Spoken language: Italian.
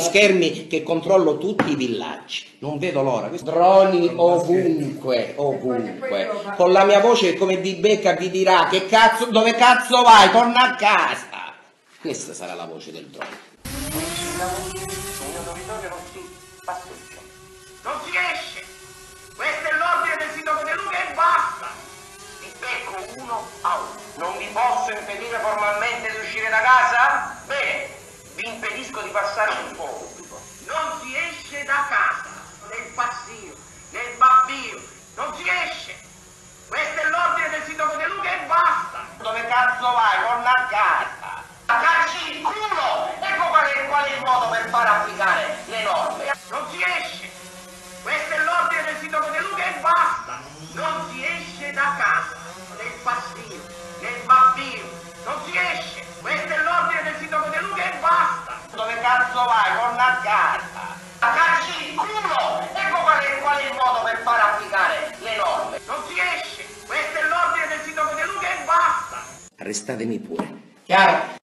schermi che controllo tutti i villaggi. Non vedo l'ora. Droni ovunque, ovunque. Con la mia voce come di becca vi dirà che cazzo, dove cazzo vai? Torna a casa. Questa sarà la voce del drone. Signor Doritorio non si passeggia. Non si esce! Questo è l'ordine del sindaco De Luca e basta! Vi becco uno a uno. Non vi posso impedire formalmente di uscire da casa? Impedisco di passare un po'. Non si esce da casa, nel passio, nel babbio, non si esce! Questo è l'ordine del sindaco De Luca e basta! Dove cazzo vai? Torna a casa! Cacci il culo! Ecco qual è, qual è il modo per far applicare cazzo vai? Torna a casa! Cacci il culo! Ecco qual è, qual è il modo per far applicare le norme. Non si esce! Questo è l'ordine del sindaco De Luca e basta! Arrestatemi pure. Chiaro?